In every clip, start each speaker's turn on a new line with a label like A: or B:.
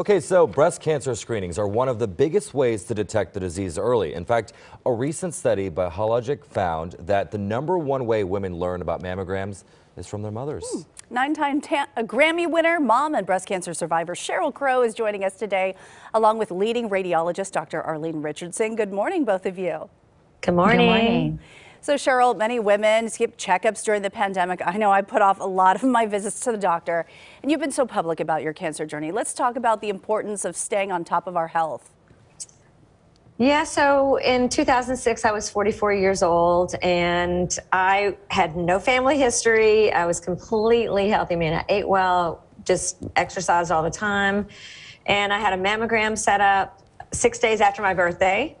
A: Okay, so breast cancer screenings are one of the biggest ways to detect the disease early. In fact, a recent study by Hologic found that the number one way women learn about mammograms is from their mothers. Hmm.
B: Nine-time Grammy winner, mom, and breast cancer survivor Sheryl Crow is joining us today, along with leading radiologist Dr. Arlene Richardson. Good morning, both of you.
C: Good morning. Good morning.
B: So Sheryl, many women skip checkups during the pandemic. I know I put off a lot of my visits to the doctor, and you've been so public about your cancer journey. Let's talk about the importance of staying on top of our health.
C: Yeah, so in 2006, I was 44 years old and I had no family history. I was completely healthy. I mean, I ate well, just exercised all the time. And I had a mammogram set up six days after my birthday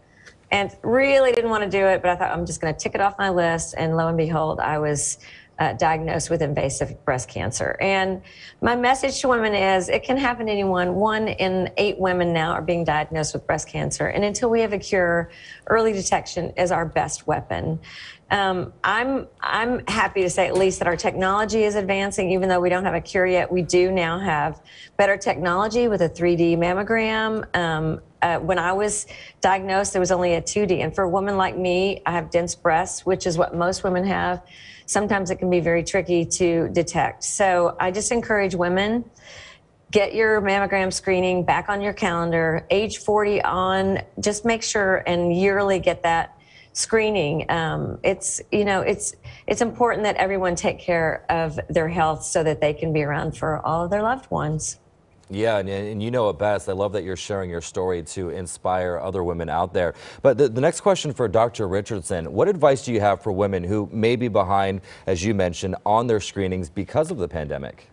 C: and really didn't want to do it, but I thought I'm just going to tick it off my list. And lo and behold, I was uh, diagnosed with invasive breast cancer. And my message to women is it can happen to anyone. One in eight women now are being diagnosed with breast cancer. And until we have a cure, early detection is our best weapon. Um, I'm I'm happy to say at least that our technology is advancing, even though we don't have a cure yet. We do now have better technology with a 3D mammogram. Um, uh, when I was diagnosed, there was only a 2D, and for a woman like me, I have dense breasts, which is what most women have. Sometimes it can be very tricky to detect. So I just encourage women get your mammogram screening back on your calendar, age 40 on, just make sure and yearly get that screening. Um, it's you know it's it's important that everyone take care of their health so that they can be around for all of their loved ones.
A: Yeah, and, and, you know it best. I love that you're sharing your story to inspire other women out there. But the, the next question for Dr. Richardson, what advice do you have for women who may be behind, as you mentioned, on their screenings because of the pandemic?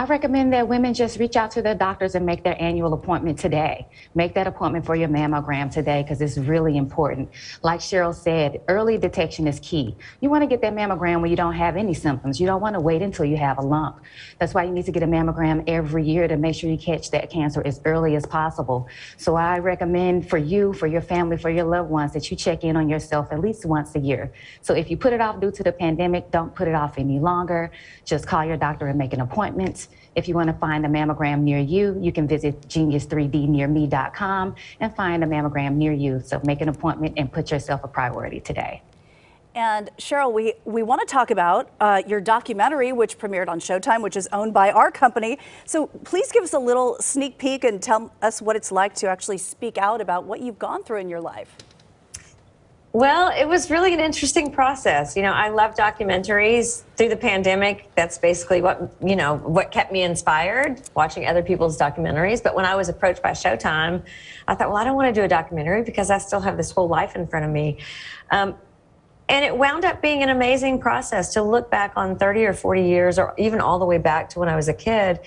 D: I recommend that women just reach out to their doctors and make their annual appointment today. Make that appointment for your mammogram today because it's really important. Like Sheryl said, early detection is key. You want to get that mammogram when you don't have any symptoms. You don't want to wait until you have a lump. That's why you need to get a mammogram every year to make sure you catch that cancer as early as possible. So I recommend for you, for your family, for your loved ones that you check in on yourself at least once a year. So if you put it off due to the pandemic, don't put it off any longer. Just call your doctor and make an appointment. If you want to find a mammogram near you, you can visit genius3dnearme.com and find a mammogram near you. So make an appointment and put yourself a priority today.
B: And Sheryl, we, we want to talk about uh, your documentary, which premiered on Showtime, which is owned by our company. So please give us a little sneak peek and tell us what it's like to actually speak out about what you've gone through in your life.
C: Well, it was really an interesting process. You know, I love documentaries through the pandemic. That's basically what, you know, what kept me inspired, watching other people's documentaries. But when I was approached by Showtime, I thought, well, I don't want to do a documentary because I still have this whole life in front of me. Um, and it wound up being an amazing process to look back on 30 or 40 years, or even all the way back to when I was a kid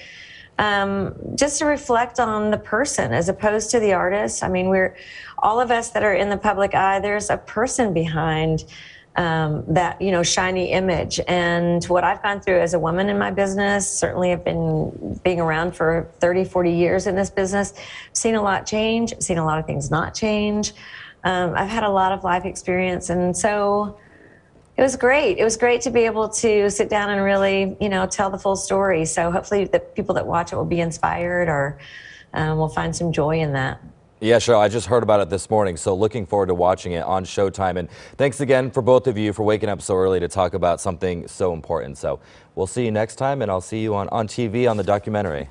C: um, just to reflect on the person as opposed to the artist. I mean, we're all of us that are in the public eye, there's a person behind um, that, you know, shiny image. And what I've gone through as a woman in my business, certainly have been being around for 30, 40 years in this business, seen a lot change, seen a lot of things not change. Um, I've had a lot of life experience. And so, it was great. It was great to be able to sit down and really, you know, tell the full story. So hopefully the people that watch it will be inspired or um, will find some joy in that.
A: Yeah, sure. I just heard about it this morning, so looking forward to watching it on Showtime. And thanks again for both of you for waking up so early to talk about something so important. So we'll see you next time, and I'll see you on, on TV on the documentary.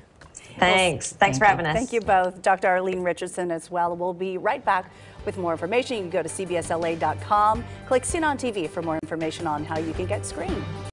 C: Thanks. Thanks Thank for having us.
B: Thank you both. Dr. Arlene Richardson as well. We'll be right back with more information. You can go to cbsla.com, click Scene on TV for more information on how you can get screened.